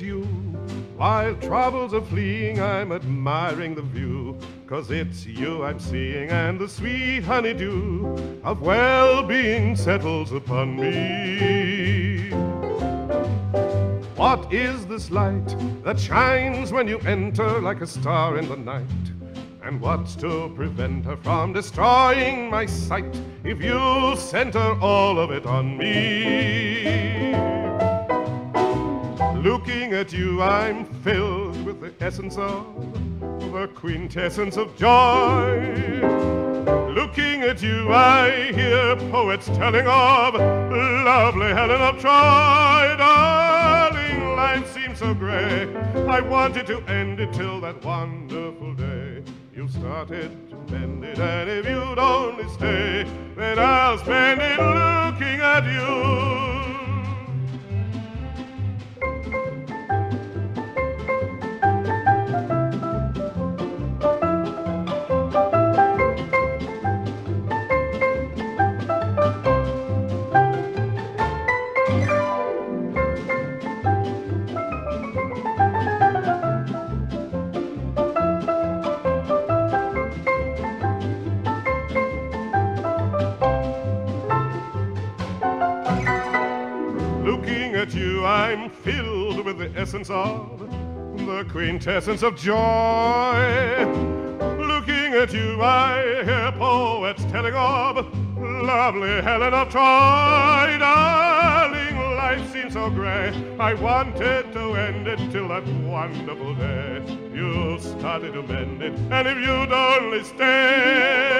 You while troubles are fleeing, I'm admiring the view. Cause it's you I'm seeing, and the sweet honeydew of well being settles upon me. What is this light that shines when you enter like a star in the night? And what's to prevent her from destroying my sight if you center all of it on me? You, I'm filled with the essence of the quintessence of joy. Looking at you, I hear poets telling of lovely Helen of Troy. Darling, life seems so gray. I wanted to end it till that wonderful day. You started to mend it, and if you'd only stay, then I'll spend it I'm filled with the essence of the quintessence of joy. Looking at you, I hear poets telling of lovely Helen of Troy. Darling, life seems so gray. I wanted to end it till that wonderful day. You started to mend it, and if you'd only stay,